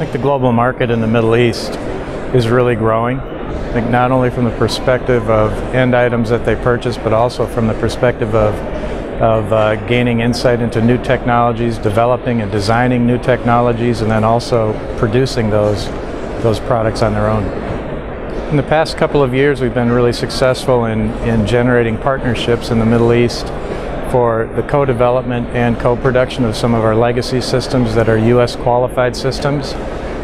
think the global market in the Middle East is really growing. I think not only from the perspective of end items that they purchase, but also from the perspective of, of uh, gaining insight into new technologies, developing and designing new technologies, and then also producing those, those products on their own. In the past couple of years, we've been really successful in, in generating partnerships in the Middle East for the co-development and co-production of some of our legacy systems that are U.S. qualified systems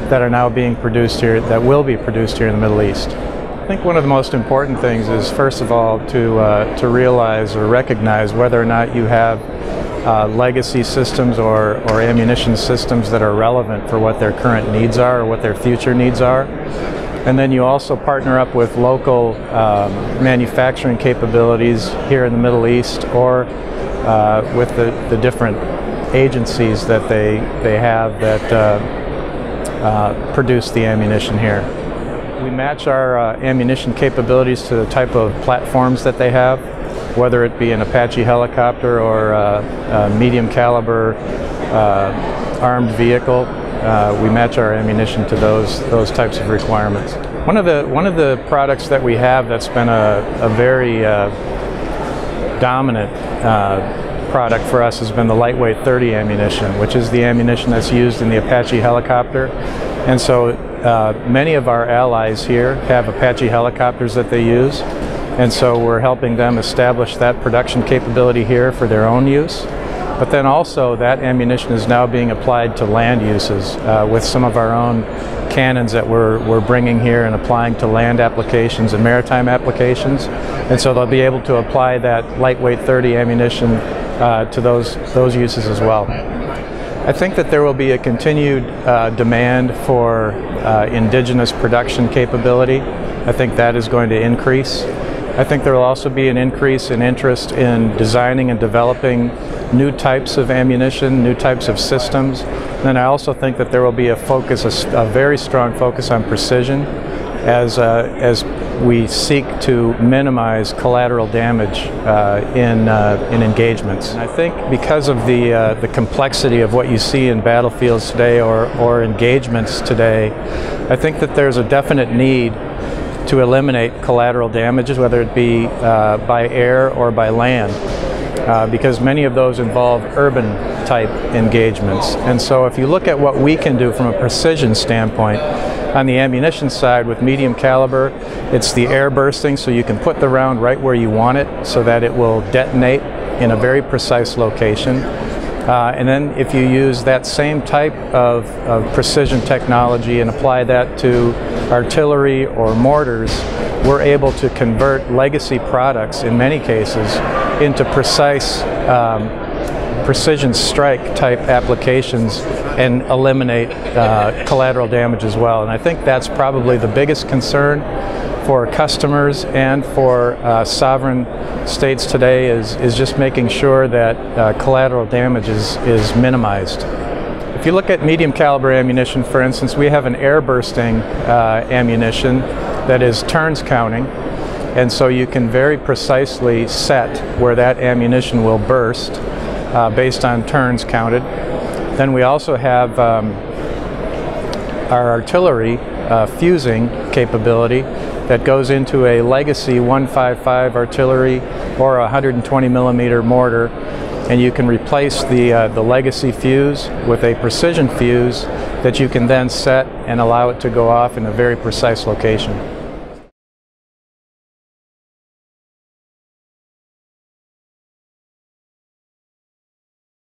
that are now being produced here, that will be produced here in the Middle East. I think one of the most important things is, first of all, to, uh, to realize or recognize whether or not you have uh, legacy systems or, or ammunition systems that are relevant for what their current needs are or what their future needs are. And then you also partner up with local um, manufacturing capabilities here in the Middle East or uh, with the, the different agencies that they, they have that uh, uh, produce the ammunition here. We match our uh, ammunition capabilities to the type of platforms that they have, whether it be an Apache helicopter or uh, a medium caliber uh, armed vehicle. we match our ammunition to those, those types of requirements. One of the, one of the products that we have that's been a, a very dominant uh, product for us has been the lightweight 30 ammunition, which is the ammunition that's used in the Apache helicopter. And so uh, many of our allies here have Apache helicopters that they use. And so we're helping them establish that production capability here for their own use. But then also that ammunition is now being applied to land uses uh, with some of our own cannons that we're, we're bringing here and applying to land applications and maritime applications. And so they'll be able to apply that lightweight 30 ammunition uh, to those, those uses as well. I think that there will be a continued uh, demand for uh, indigenous production capability. I think that is going to increase. I think there will also be an increase in interest in designing and developing new types of ammunition, new types of systems. And I also think that there will be a focus, a, a very strong focus on precision as, uh, as we seek to minimize collateral damage uh, in, uh, in engagements. And I think because of the, uh, the complexity of what you see in battlefields today or, or engagements today, I think that there's a definite need to eliminate collateral damages, whether it be uh, by air or by land, uh, because many of those involve urban type engagements. And so if you look at what we can do from a precision standpoint, on the ammunition side with medium caliber, it's the air bursting, so you can put the round right where you want it so that it will detonate in a very precise location. Uh, and then if you use that same type of, of, precision technology and apply that to artillery or mortars, we're able to convert legacy products in many cases into precise um, precision strike type applications and eliminate uh, collateral damage as well. And I think that's probably the biggest concern for customers and for uh, sovereign states today is, is just making sure that uh, collateral damage is, is minimized. If you look at medium caliber ammunition, for instance, we have an air bursting uh, ammunition that is turns counting. And so you can very precisely set where that ammunition will burst uh, based on turns counted. Then we also have um, our artillery uh, fusing capability that goes into a legacy 155 artillery or a 120 millimeter mortar and you can replace the, uh, the legacy fuse with a precision fuse that you can then set and allow it to go off in a very precise location.